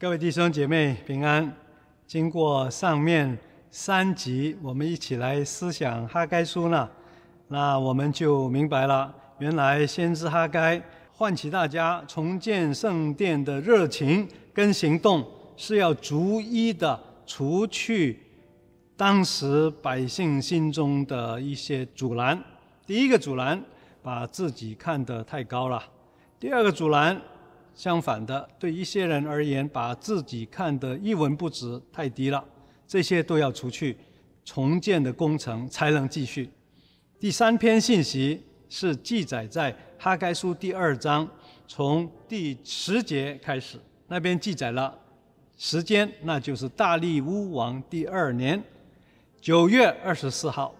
各位弟兄姐妹平安。经过上面三集，我们一起来思想哈该书呢，那我们就明白了，原来先知哈该唤起大家重建圣殿的热情跟行动，是要逐一的除去当时百姓心中的一些阻拦。第一个阻拦，把自己看得太高了；第二个阻拦。相反的，对一些人而言，把自己看得一文不值，太低了，这些都要除去，重建的工程才能继续。第三篇信息是记载在哈该书第二章，从第十节开始，那边记载了时间，那就是大利乌王第二年九月二十四号，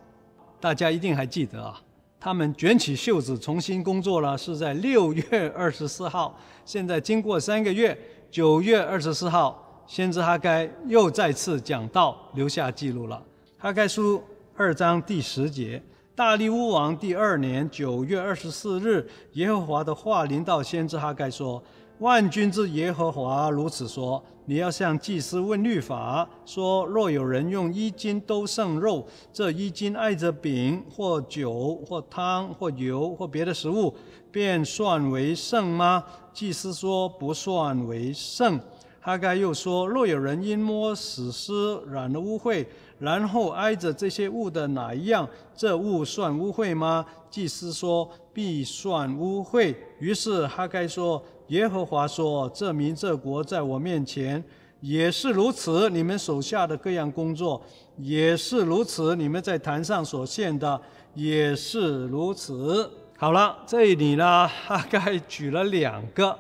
大家一定还记得啊。他们卷起袖子重新工作了，是在六月二十四号。现在经过三个月，九月二十四号，先知哈该又再次讲道，留下记录了。哈该书二章第十节：大利乌王第二年九月二十四日，耶和华的话临到先知哈该说。万军之耶和华如此说：你要向祭司问律法，说若有人用一斤兜剩肉，这一斤挨着饼或酒或汤或油或别的食物，便算为剩吗？祭司说不算为剩。哈该又说：若有人因摸死尸染了污秽，然后挨着这些物的哪一样，这物算污秽吗？祭司说必算污秽。于是哈该说。耶和华说：“这民这国在我面前也是如此，你们手下的各样工作也是如此，你们在坛上所献的也是如此。”好了，这里呢，大概举了两个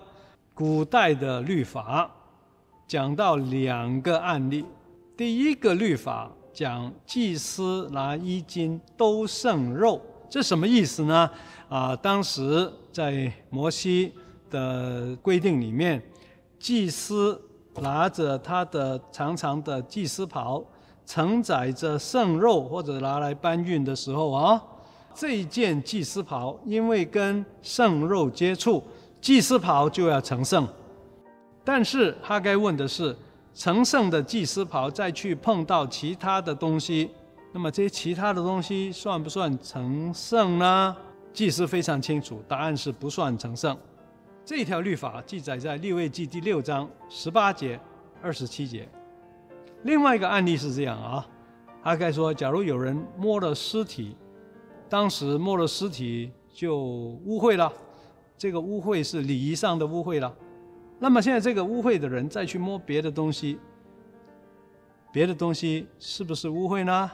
古代的律法，讲到两个案例。第一个律法讲祭司拿衣襟都剩肉，这什么意思呢？啊，当时在摩西。的规定里面，祭司拿着他的长长的祭司袍，承载着圣肉或者拿来搬运的时候啊，这一件祭司袍因为跟圣肉接触，祭司袍就要成圣。但是他该问的是，成圣的祭司袍再去碰到其他的东西，那么这些其他的东西算不算成圣呢？祭司非常清楚，答案是不算成圣。这条律法记载在利未记第六章十八节、二十七节。另外一个案例是这样啊，阿盖说，假如有人摸了尸体，当时摸了尸体就污秽了，这个污秽是礼仪上的污秽了。那么现在这个污秽的人再去摸别的东西，别的东西是不是污秽呢？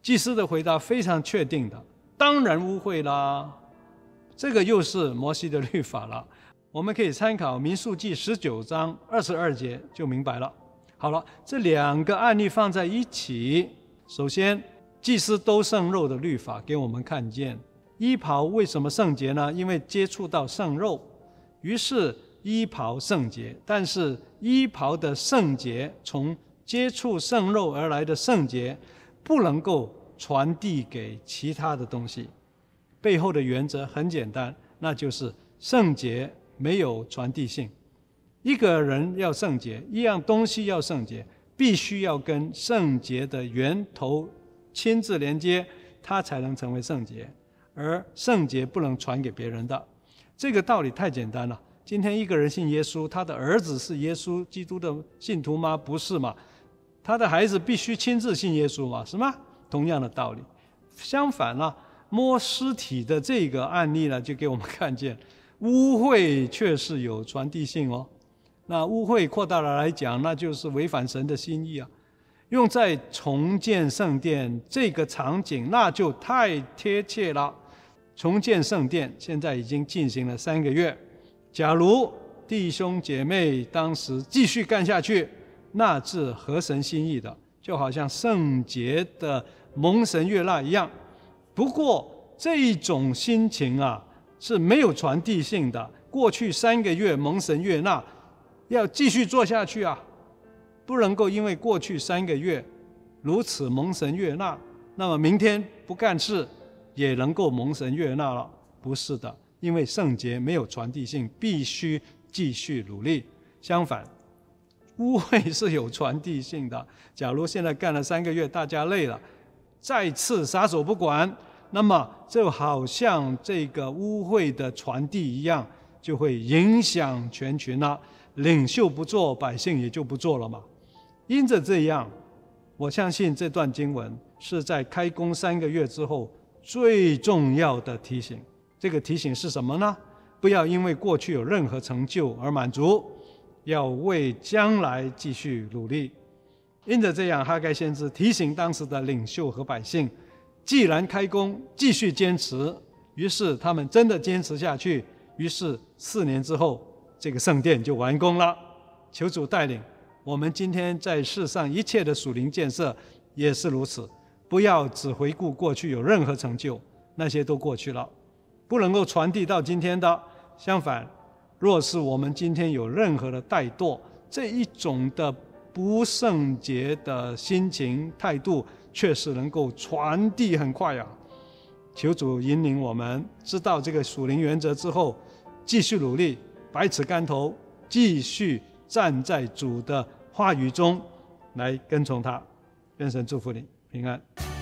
祭司的回答非常确定的，当然污秽啦。这个又是摩西的律法了。我们可以参考《民数记》十九章二十二节就明白了。好了，这两个案例放在一起，首先，祭司都圣肉的律法给我们看见，衣袍为什么圣洁呢？因为接触到圣肉，于是衣袍圣洁。但是衣袍的圣洁，从接触圣肉而来的圣洁，不能够传递给其他的东西。背后的原则很简单，那就是圣洁。没有传递性，一个人要圣洁，一样东西要圣洁，必须要跟圣洁的源头亲自连接，它才能成为圣洁。而圣洁不能传给别人的，这个道理太简单了。今天一个人信耶稣，他的儿子是耶稣基督的信徒吗？不是嘛？他的孩子必须亲自信耶稣嘛？是吗？同样的道理。相反呢，摸尸体的这个案例呢，就给我们看见。污秽确实有传递性哦，那污秽扩大了来讲，那就是违反神的心意啊。用在重建圣殿这个场景，那就太贴切了。重建圣殿现在已经进行了三个月，假如弟兄姐妹当时继续干下去，那是合神心意的，就好像圣洁的蒙神悦纳一样。不过这一种心情啊。是没有传递性的。过去三个月蒙神悦纳，要继续做下去啊！不能够因为过去三个月如此蒙神悦纳，那么明天不干事也能够蒙神悦纳了？不是的，因为圣洁没有传递性，必须继续努力。相反，污秽是有传递性的。假如现在干了三个月，大家累了，再次撒手不管，那么就好像这个污秽的传递一样，就会影响全群了。领袖不做，百姓也就不做了嘛。因着这样，我相信这段经文是在开工三个月之后最重要的提醒。这个提醒是什么呢？不要因为过去有任何成就而满足，要为将来继续努力。因着这样，哈该先知提醒当时的领袖和百姓：既然开工，继续坚持。于是他们真的坚持下去。于是四年之后，这个圣殿就完工了。求主带领我们今天在世上一切的属灵建设也是如此。不要只回顾过去有任何成就，那些都过去了。不能够传递到今天的，相反，若是我们今天有任何的怠惰，这一种的不圣洁的心情态度，确实能够传递很快啊！求主引领我们知道这个属灵原则之后，继续努力，百尺竿头，继续站在主的话语中来跟从他。愿神祝福你平安。